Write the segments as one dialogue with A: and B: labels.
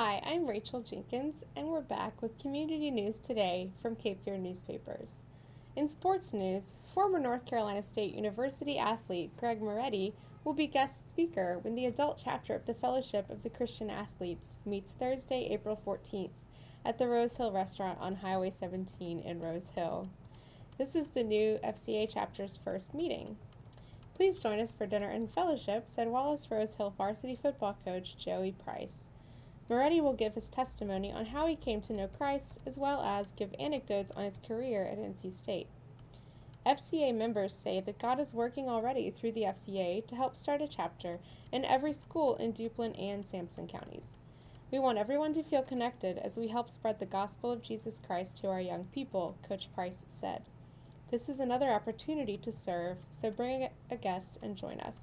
A: Hi, I'm Rachel Jenkins, and we're back with Community News Today from Cape Fear Newspapers. In sports news, former North Carolina State University athlete Greg Moretti will be guest speaker when the adult chapter of the Fellowship of the Christian Athletes meets Thursday, April 14th at the Rose Hill Restaurant on Highway 17 in Rose Hill. This is the new FCA chapter's first meeting. Please join us for dinner and fellowship, said Wallace Rose Hill varsity football coach Joey Price. Moretti will give his testimony on how he came to know Christ, as well as give anecdotes on his career at NC State. FCA members say that God is working already through the FCA to help start a chapter in every school in Duplin and Sampson counties. We want everyone to feel connected as we help spread the gospel of Jesus Christ to our young people, Coach Price said. This is another opportunity to serve, so bring a guest and join us.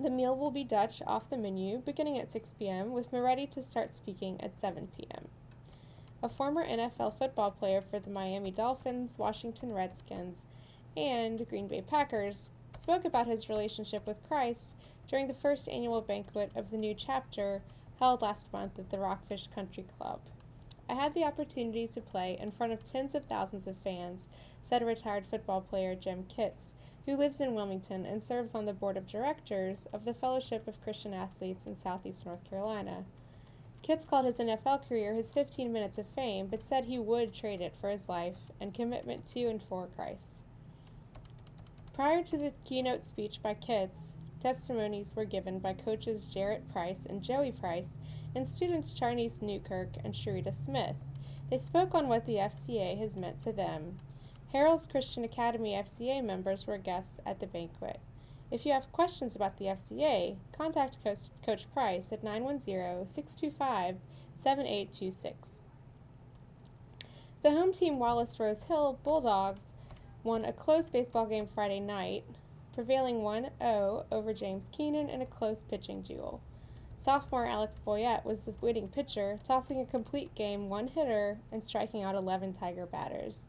A: The meal will be Dutch off the menu beginning at 6 p.m., with Moretti to start speaking at 7 p.m. A former NFL football player for the Miami Dolphins, Washington Redskins, and Green Bay Packers spoke about his relationship with Christ during the first annual banquet of the new chapter held last month at the Rockfish Country Club. I had the opportunity to play in front of tens of thousands of fans, said retired football player Jim Kitts, who lives in Wilmington and serves on the board of directors of the Fellowship of Christian Athletes in Southeast North Carolina. Kitts called his NFL career his 15 minutes of fame, but said he would trade it for his life and commitment to and for Christ. Prior to the keynote speech by Kitts, testimonies were given by coaches Jarrett Price and Joey Price and students Charnice Newkirk and Sharita Smith. They spoke on what the FCA has meant to them Harrells Christian Academy FCA members were guests at the banquet. If you have questions about the FCA, contact Coach, Price at 910 625 7826. The home team Wallace Rose Hill Bulldogs won a close baseball game Friday night, prevailing 1 0 over James Kenan in a close pitching duel. Sophomore Alex Boyette was the winning pitcher, tossing a complete game one hitter and striking out 11 Tiger batters.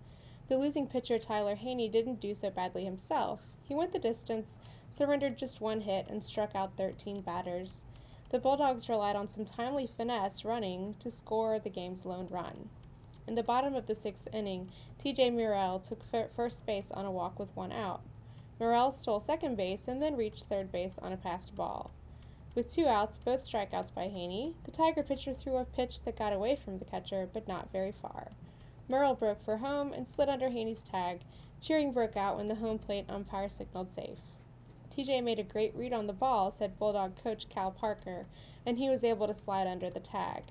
A: The losing pitcher Tyler Haney didn't do so badly himself. He went the distance, surrendered just one hit, and struck out 13 batters. The Bulldogs relied on some timely finesse running to score the game's lone run. In the bottom of the sixth inning, TJ Murrell took first base on a walk with one out. Murrell stole second base and then reached third base on a passed ball. With two outs, both strikeouts by Haney, the Tiger pitcher threw a pitch that got away from the catcher but not very far. Murrell broke for home and slid under Haney's tag. Cheering broke out when the home plate umpire signaled safe. TJ made a great read on the ball, said Bulldog coach Cal Parker, and he was able to slide under the tag.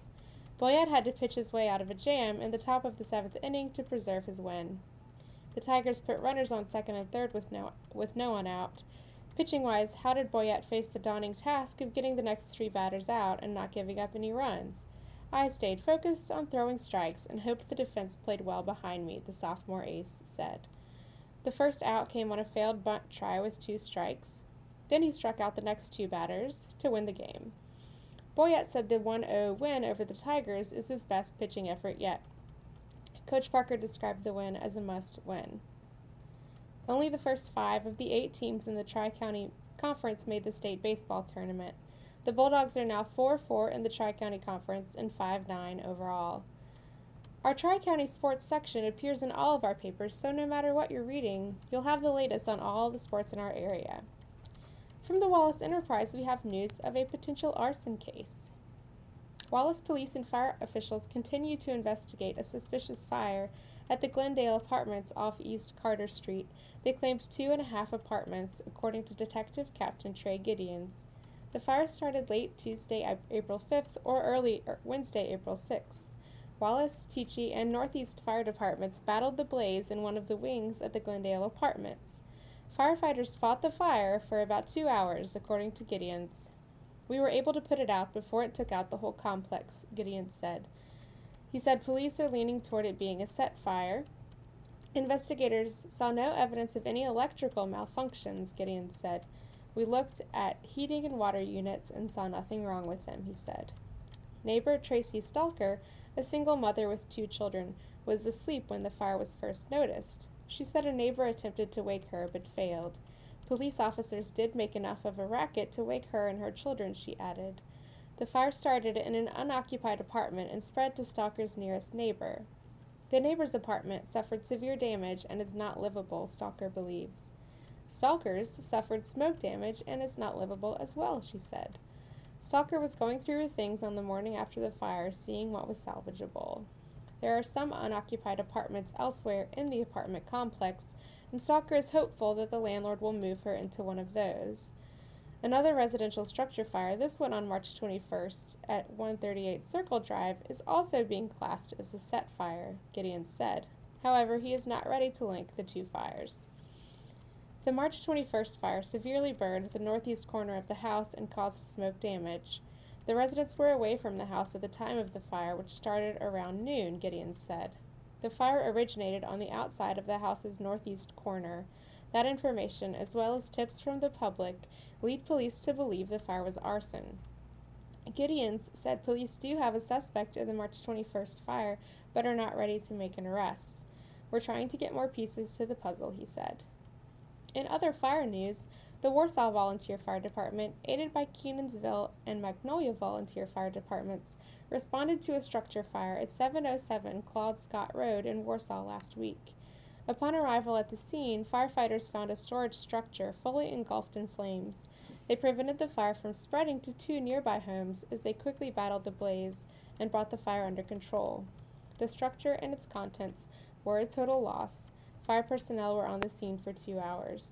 A: Boyette had to pitch his way out of a jam in the top of the seventh inning to preserve his win. The Tigers put runners on second and third with no, with no one out. Pitching wise, how did Boyette face the daunting task of getting the next three batters out and not giving up any runs? I stayed focused on throwing strikes and hoped the defense played well behind me, the sophomore ace said. The first out came on a failed bunt try with two strikes. Then he struck out the next two batters to win the game. Boyette said the 1 0 win over the Tigers is his best pitching effort yet. Coach Parker described the win as a must win. Only the first five of the eight teams in the Tri County Conference made the state baseball tournament. The Bulldogs are now 4 4 in the Tri County Conference and 5 9 overall. Our Tri County sports section appears in all of our papers, so no matter what you're reading, you'll have the latest on all the sports in our area. From the Wallace Enterprise, we have news of a potential arson case. Wallace police and fire officials continue to investigate a suspicious fire at the Glendale Apartments off East Carter Street. They claimed two and a half apartments, according to Detective Captain Trey Gideons. The fire started late Tuesday, April 5th, or early er, Wednesday, April 6th. Wallace, Teachey, and Northeast fire departments battled the blaze in one of the wings at the Glendale apartments. Firefighters fought the fire for about two hours, according to Gideons. We were able to put it out before it took out the whole complex, Gideon said. He said police are leaning toward it being a set fire. Investigators saw no evidence of any electrical malfunctions, Gideon said. We looked at heating and water units and saw nothing wrong with them, he said. Neighbor Tracy Stalker, a single mother with two children, was asleep when the fire was first noticed. She said a neighbor attempted to wake her but failed. Police officers did make enough of a racket to wake her and her children, she added. The fire started in an unoccupied apartment and spread to Stalker's nearest neighbor. The neighbor's apartment suffered severe damage and is not livable, Stalker believes. Stalker's suffered smoke damage and is not livable as well, she said. Stalker was going through her things on the morning after the fire, seeing what was salvageable. There are some unoccupied apartments elsewhere in the apartment complex, and Stalker is hopeful that the landlord will move her into one of those. Another residential structure fire, this one on March 21st at 138 Circle Drive, is also being classed as a set fire, Gideon said. However, he is not ready to link the two fires. The March 21st fire severely burned the northeast corner of the house and caused smoke damage. The residents were away from the house at the time of the fire, which started around noon, Gideon said. The fire originated on the outside of the house's northeast corner. That information, as well as tips from the public, lead police to believe the fire was arson. Gideons said police do have a suspect in the March 21st fire, but are not ready to make an arrest. We're trying to get more pieces to the puzzle, he said. In other fire news, the Warsaw Volunteer Fire Department, aided by Kenansville and Magnolia Volunteer Fire Departments, responded to a structure fire at 707 Claude Scott Road in Warsaw last week. Upon arrival at the scene, firefighters found a storage structure fully engulfed in flames. They prevented the fire from spreading to two nearby homes as they quickly battled the blaze and brought the fire under control. The structure and its contents were a total loss. Fire personnel were on the scene for two hours.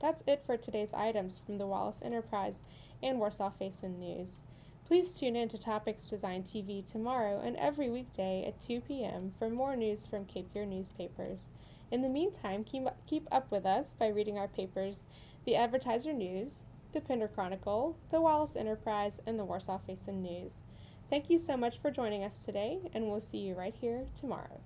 A: That's it for today's items from the Wallace Enterprise and Warsaw Faison News. Please tune in to Topics Design TV tomorrow and every weekday at 2 p.m. for more news from Cape Fear newspapers. In the meantime, keep, keep up with us by reading our papers, the Advertiser News, the Pender Chronicle, the Wallace Enterprise, and the Warsaw Faison News. Thank you so much for joining us today, and we'll see you right here tomorrow.